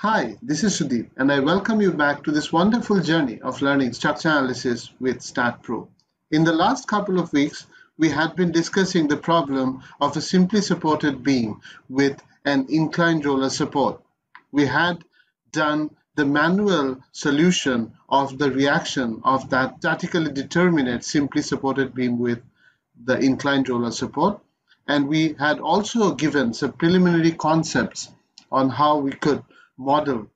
Hi, this is Sudeep and I welcome you back to this wonderful journey of learning structure analysis with STAAD.Pro. In the last couple of weeks, we had been discussing the problem of a simply supported beam with an inclined roller support. We had done the manual solution of the reaction of that statically determinate simply supported beam with the inclined roller support and we had also given some preliminary concepts on how we could model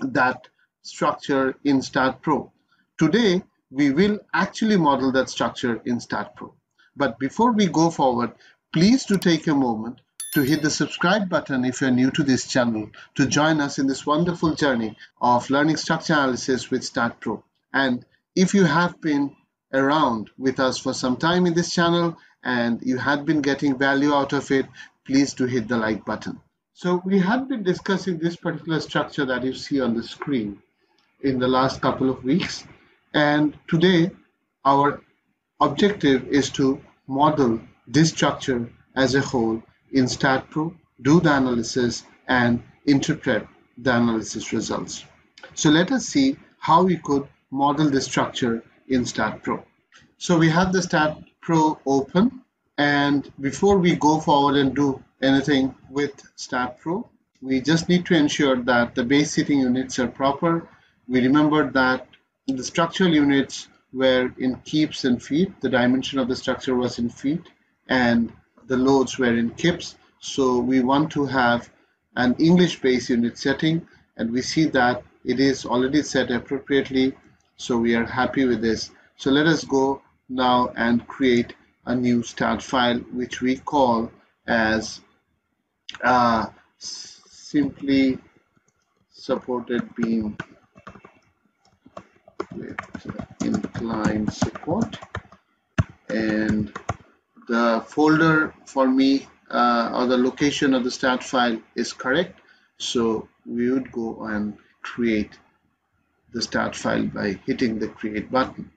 that structure in STAAD.Pro. Today, we will actually model that structure in STAAD.Pro. But before we go forward, please do take a moment to hit the subscribe button if you're new to this channel to join us in this wonderful journey of learning structure analysis with STAAD.Pro. And if you have been around with us for some time in this channel and you had been getting value out of it, please do hit the like button. So we had been discussing this particular structure that you see on the screen in the last couple of weeks. And today our objective is to model this structure as a whole in STAAD.Pro, do the analysis and interpret the analysis results. So let us see how we could model this structure in STAAD.Pro. So we have the STAAD.Pro open and before we go forward and do anything with STAAD.Pro. We just need to ensure that the base seating units are proper. We remember that the structural units were in kips and feet. The dimension of the structure was in feet and the loads were in kips. So we want to have an English base unit setting and we see that it is already set appropriately. So we are happy with this. So let us go now and create a new STAAD file which we call as uh, simply supported beam with inclined support. And the folder for me uh, or the location of the STAAD file is correct. So we would go and create the STAAD file by hitting the create button.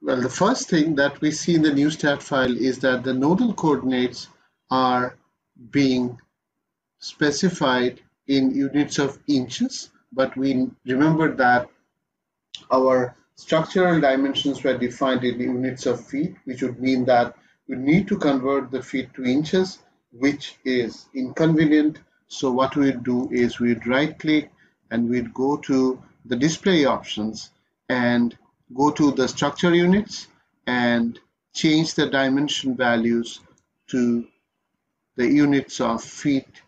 Well the first thing that we see in the new STAAD file is that the nodal coordinates are being specified in units of inches, but we remember that our structural dimensions were defined in units of feet, which would mean that we need to convert the feet to inches, which is inconvenient. So what we'd do is we'd right click and we'd go to the display options and go to the structure units and change the dimension values to the units of feet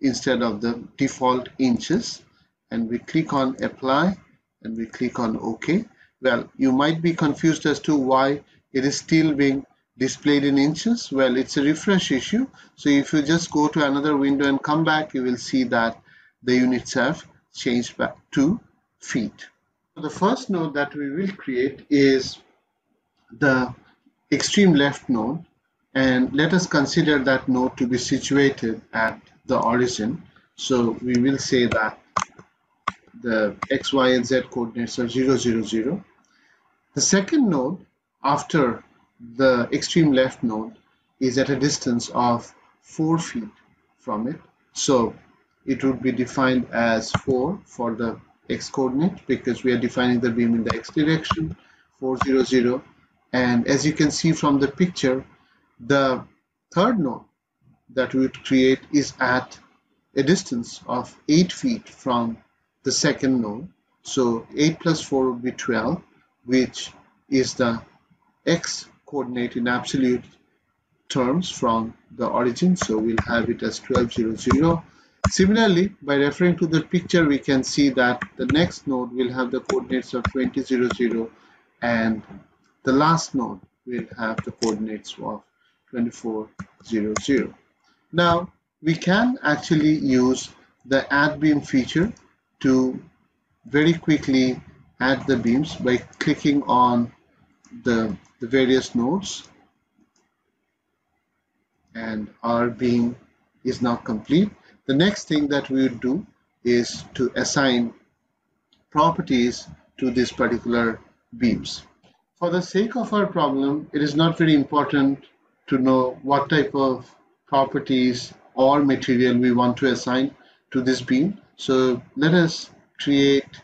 instead of the default inches and we click on apply and we click on OK. Well, you might be confused as to why it is still being displayed in inches. Well, it's a refresh issue. So if you just go to another window and come back, you will see that the units have changed back to feet. The first node that we will create is the extreme left node and let us consider that node to be situated at the origin. So we will say that the x y and z coordinates are 0 0 0 the second node after the extreme left node is at a distance of 4 feet from it. So it would be defined as 4 for the x coordinate because we are defining the beam in the x direction 4 0 0 and as you can see from the picture the third node that we would create is at a distance of 8 feet from the second node. So 8 plus 4 would be 12, which is the x coordinate in absolute terms from the origin. So we'll have it as 12, 0, 0. Similarly, by referring to the picture, we can see that the next node will have the coordinates of 20, 0, 0, and the last node will have the coordinates of 2400. Now we can actually use the add beam feature to very quickly add the beams by clicking on the, the various nodes and our beam is now complete. The next thing that we would do is to assign properties to these particular beams. For the sake of our problem, it is not very important to know what type of properties or material we want to assign to this beam. So let us create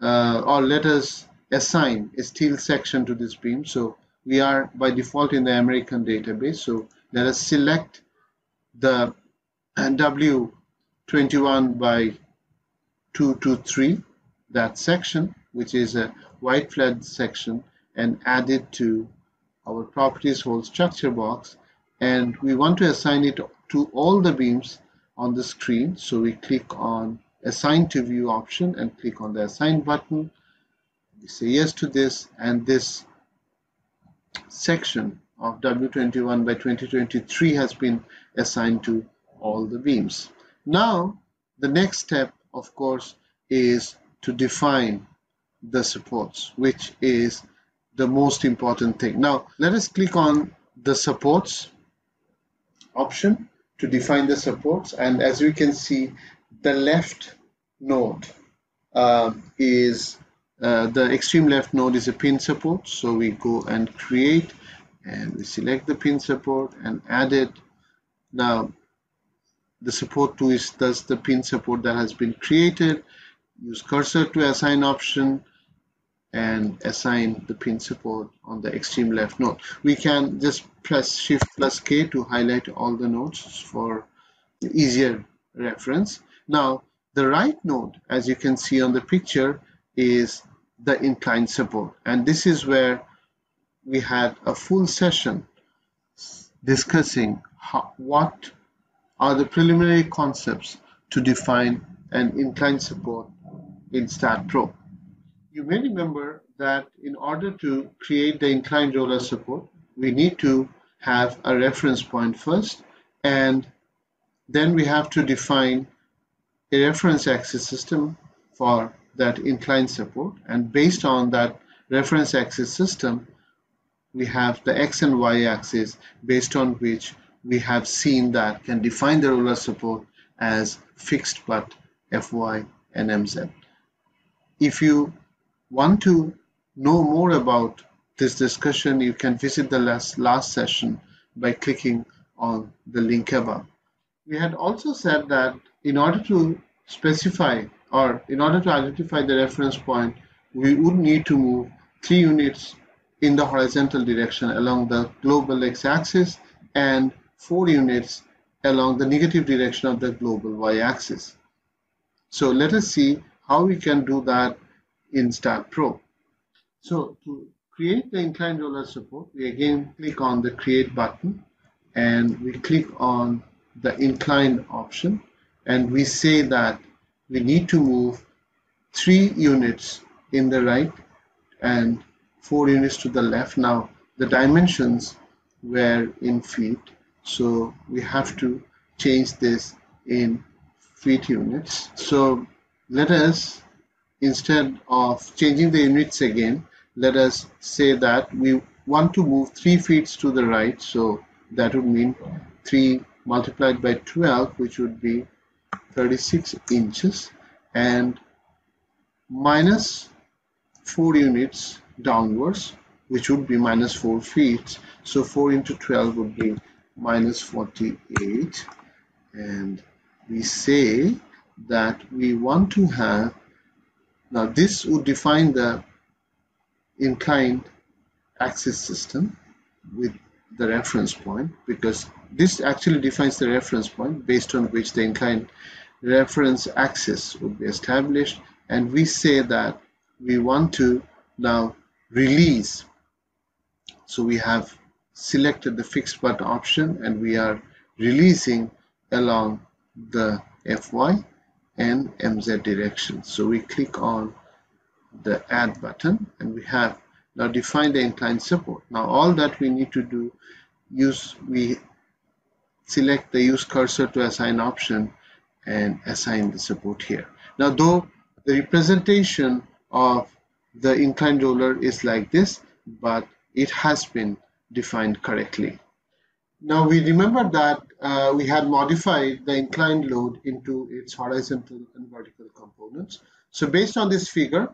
uh, or let us assign a steel section to this beam. So we are by default in the American database. So let us select the W21 by 223 that section which is a wide flange section and add it to our properties whole structure box and we want to assign it to all the beams on the screen. So we click on assign to view option and click on the assign button. We say yes to this and this section of W21 by 2023 has been assigned to all the beams. Now the next step of course is to define the supports which is the most important thing. Now let us click on the supports option to define the supports. And as you can see the left node uh, is uh, the extreme left node is a pin support. So we go and create and we select the pin support and add it. Now the support to is thus the pin support that has been created. Use cursor to assign option and assign the pin support on the extreme left node. We can just press shift plus K to highlight all the nodes for easier reference. Now the right node as you can see on the picture is the inclined support and this is where we had a full session discussing how, what are the preliminary concepts to define an inclined support in STAAD.Pro. You may remember that in order to create the inclined roller support, we need to have a reference point first, and then we have to define a reference axis system for that inclined support. And based on that reference axis system, we have the x and y axis based on which we have seen that can define the roller support as fixed but Fy and Mz. If you want to know more about this discussion, you can visit the last, last session by clicking on the link above. We had also said that in order to specify or in order to identify the reference point, we would need to move three units in the horizontal direction along the global x-axis and four units along the negative direction of the global y-axis. So let us see how we can do that in STAAD.Pro. So to create the inclined roller support, we again click on the create button and we click on the inclined option and we say that we need to move three units in the right and four units to the left. Now the dimensions were in feet so we have to change this in feet units. So let us instead of changing the units again let us say that we want to move 3 feet to the right. So that would mean 3 multiplied by 12 which would be 36 inches and minus 4 units downwards which would be minus 4 feet. So 4 into 12 would be minus 48 and we say that we want to have now this would define the inclined axis system with the reference point because this actually defines the reference point based on which the inclined reference axis would be established. And we say that we want to now release. So we have selected the fixed but option and we are releasing along the Fy and MZ direction. So we click on the add button and we have now defined the inclined support. Now all that we need to do use we select the use cursor to assign option and assign the support here. Now though the representation of the inclined roller is like this but it has been defined correctly. Now we remember that uh, we had modified the inclined load into its horizontal and vertical components. So based on this figure,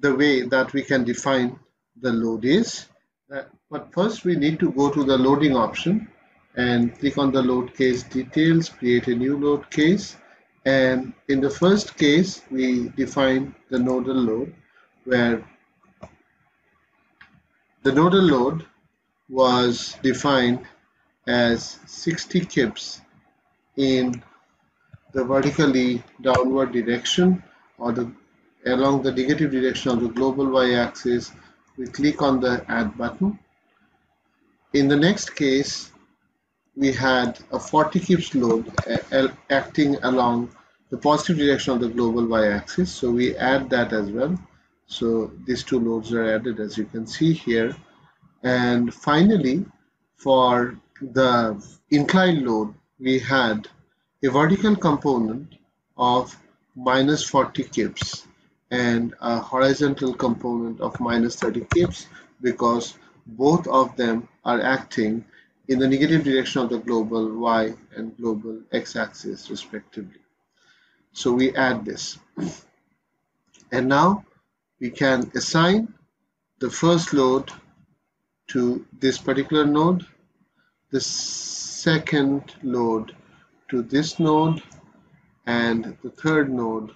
the way that we can define the load is that, but first we need to go to the loading option and click on the load case details, create a new load case And in the first case, we define the nodal load where the nodal load was defined as 60 kips in the vertically downward direction or the along the negative direction of the global y-axis we click on the add button. In the next case we had a 40 kips load acting along the positive direction of the global y-axis so we add that as well. So these two loads are added as you can see here. And finally for the inclined load we had a vertical component of minus 40 kips and a horizontal component of minus 30 kips because both of them are acting in the negative direction of the global y and global x-axis respectively. So we add this. And now we can assign the first load to this particular node, the second load to this node, and the third node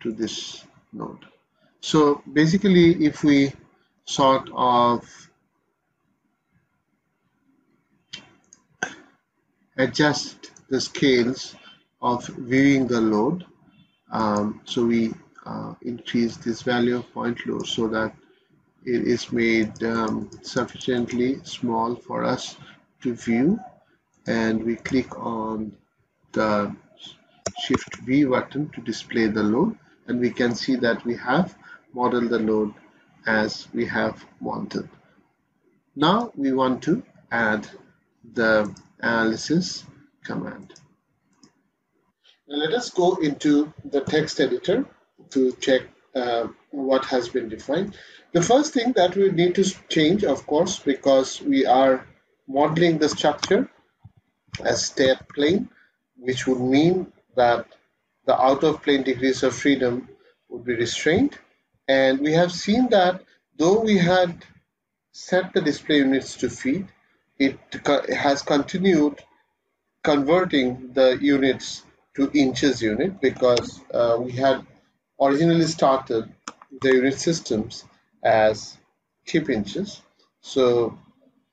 to this node. So basically if we sort of adjust the scales of viewing the load. Um, so we uh, increase this value of point load so that it is made um, sufficiently small for us to view and we click on the shift V button to display the load and we can see that we have modeled the load as we have wanted. Now we want to add the analysis command. Now let us go into the text editor to check uh, what has been defined. The first thing that we need to change, of course, because we are modeling the structure as STAAD plane, which would mean that the out of plane degrees of freedom would be restrained. And we have seen that though we had set the display units to feet, it has continued converting the units to inches unit because uh, we had originally started the unit systems as kip inches. So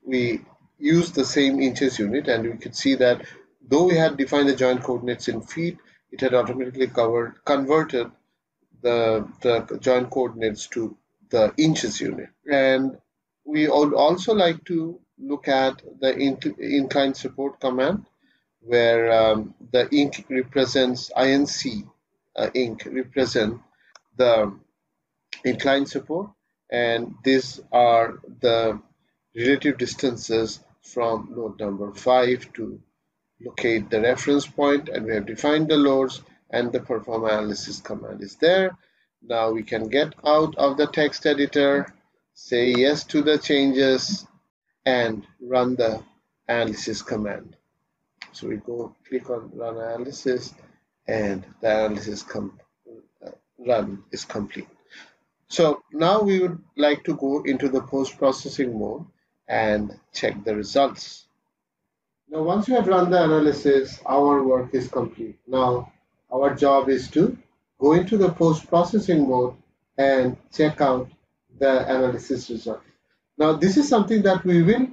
we used the same inches unit and we could see that though we had defined the joint coordinates in feet, it had automatically covered converted the, the joint coordinates to the inches unit. And we would also like to look at the inclined support command where um, the ink represents INC uh, ink represent the inclined support and these are the relative distances from load number 5 to locate the reference point and we have defined the loads and the perform analysis command is there. Now we can get out of the text editor, say yes to the changes and run the analysis command. So we go click on run analysis and the analysis uh, run is complete. So now we would like to go into the post-processing mode and check the results. Now once you have run the analysis, our work is complete. Now our job is to go into the post-processing mode and check out the analysis result. Now this is something that we will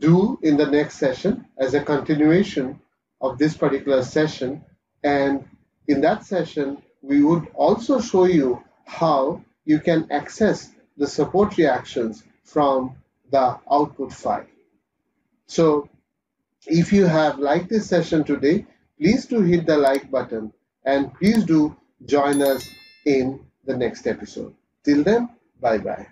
do in the next session as a continuation of this particular session and in that session we would also show you how you can access the support reactions from the output file. So if you have liked this session today, please do hit the like button and please do join us in the next episode. Till then, bye bye.